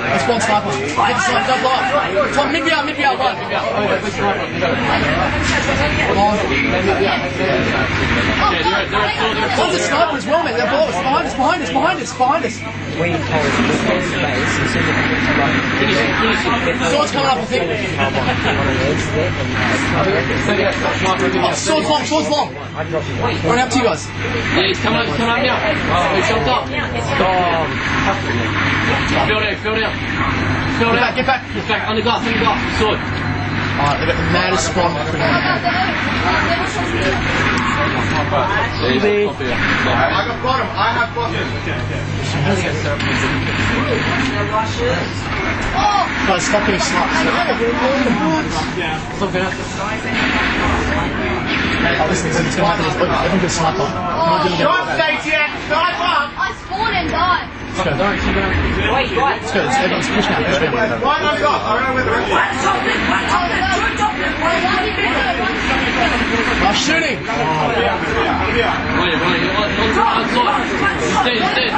Let's go on sniper. Get the sniper, don't blow up. Tom, mid out, mid out, one. Come on. One's a sniper as well, mate. They're below us. Behind us, behind us, behind us, behind us. We told him to go to base and send him to Swords coming up, I think. come on, on an edge Oh, swords long, swords long. I dropped him. Running up to you guys. Yeah, he's coming up, he's coming up now. Oh, he's jumped up. Stop. Fell down, fell down. Fell Get down. back, get back. Get back, under glass, under glass. Sword. Alright, they got the maddest spawn. Easy. I got bottom. I have bottom. Guys, stop getting sniped. Oh, listen, listen, it's gonna happen. Everyone gets sniped on. No one's gonna get Shot it. Stacey sniper. I spawned and died. Let's go. Let's go. Let's everyone's push now, push now. One on top. I don't know where the rest is. Oh, shooting! Right, right, outside. He's dead, he's dead.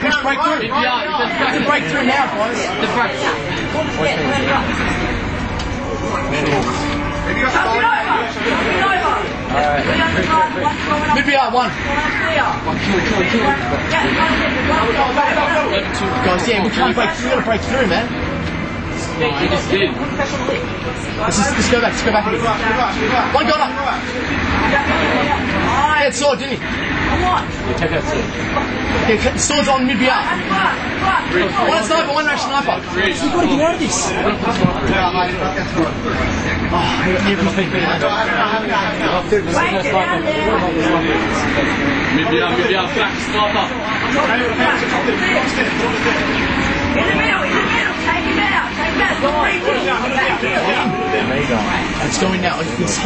Push break through. Mid yard, he's We can dead. break through now, boys. The front. Have you got bottom? Mid BR, one. Level two. Guys, yeah, we can't break through. We gotta break through, man. He just did. Let's just, let's go back, let's go back. One got up. He had sword, didn't he? Yeah, cut- sword's on mid BR. One sniper, one rash sniper. Bridge. We've got to get out of this. Oh, I got everything. Mid yard, mid yard, back, sniper. It's going now. It's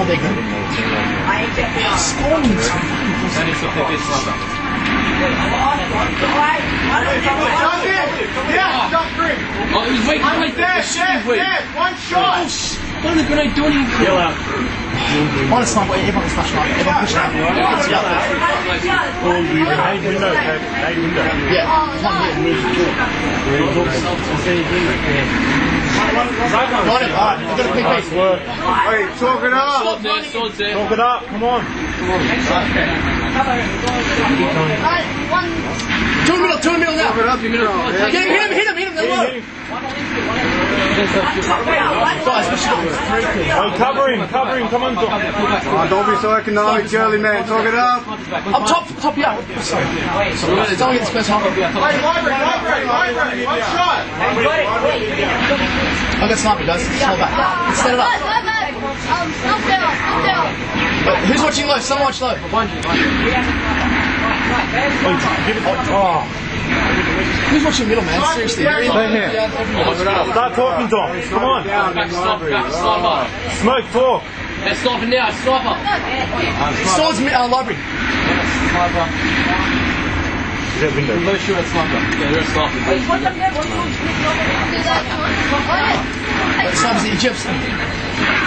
how they go. Spawning. Jump in. Yeah, jump through. Oh, there. One shot. Why did the grenade do anything? Yell out. One sniper, everyone smash sniper. Everyone push out. Yeah, one here. Got it. Alright, I've got a PP. Hey, talk it up. Sword there, sword there. Talk it up, come on. Two in the middle, two in the middle now. Talk it up, you know. Get him, hit him, hit him, hit him. They're low. Guys, we should Oh, cover him, cover him, come on. Doc. Oh, ah, don't be so economic, Charlie, man. Talk it up. Up top, top, yeah. Sorry. Sorry. Don't get this first half. Hey, library, library, library. One shot. I've got sniper, guys. Just hold back. Set it up. Um, stop there, stop there. But who's watching low? Someone watch low. Oh, Who's watching middle, man? Seriously. Stay here. start talking, Dom. Come on. Sniper. Smoke, talk. They're sniping now, sniper. Swords, uh, library. Is that window? No sure it's sniper. Yeah, they're sniping. Uh, Snipers at Egypt.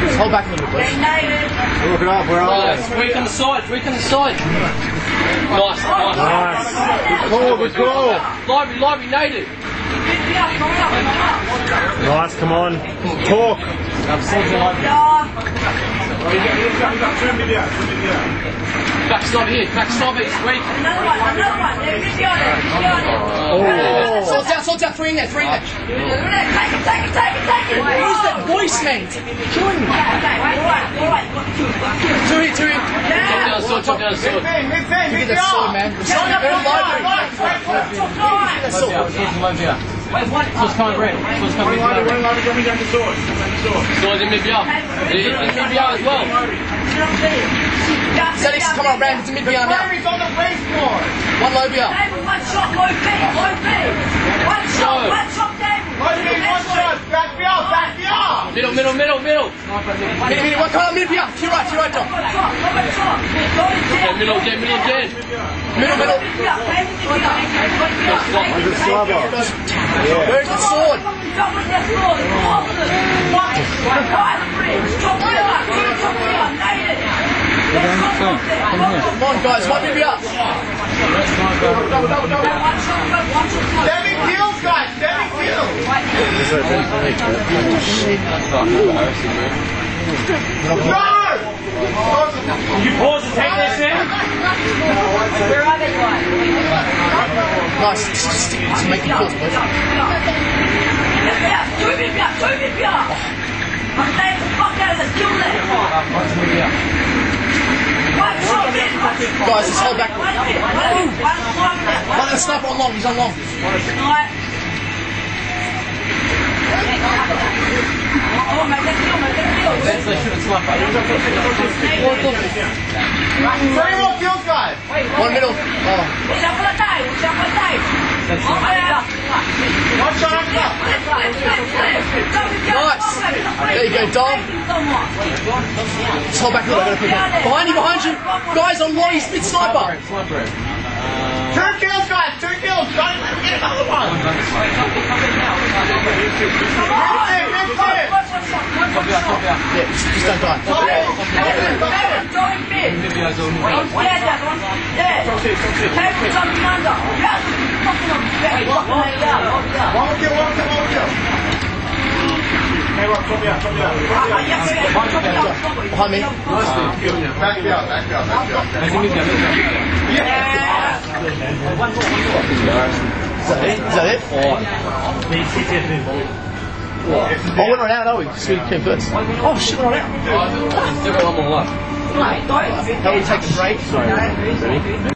Just hold back a little bit, please. Talk it up. Where are Nice. Weak on the sides, weak on the sides. Oh, nice, nice. Nice. Call, good call. Library, library, native. Nice, come on. Talk. Back sniper here, back sniper, he's weak. Swords down, swords down. Three in there, three in there. Who's that voice, mate? Killing me. Two here, two here. Chop down sword, chop down sword. Give me mid, the mid, sword, man. Shut up, Very shut library. up, right, right, right, right. That's all. Swords coming red. Swords coming red. Swords in mid BR. In mid BR as well. Celix, come on, Ram. It's a mid BR now. Fire's on the baseboard. One low BR. One shot, low B, low B. One shot, one shot, David. One mid, one shot. Back me up, back me up. Middle, middle, middle. Minute, minute. One, come on, mid BR. To your right, to your right, Dom. One shot, one shot. Go in Okay, middle, Jen, middle, Jen. Middle, middle. Where's the sword? Come on, guys. One mid BR. Seven kills, guys. Seven kills. You pause and take this in? Where are they going? Nice. Just just to make the kills, boys. Two bit beer, two bit beer. I'm staying the fuck out of the kill there. One shot, mid, one shot. Guys, let's hold back. One mid, one mid, one shot, mid. One the sniper on long. He's on long. Three more kills, guys. One middle. Oh. Siapa tahu? Oh, ya. One shot on top. Nice. There you go, Dom. Just hold back a little bit. Behind you, behind you. Guys on long. He's mid sniper. Two kills, guys. Two kills. Don't let me get another one. One kill, one kill. Behind me. Back me up, back me up, back me up. Is that it? Is that it? Or... Oh, we're not out, are we? Because we came first. Oh, shit, we're not out. Still got one more left. How we take a break?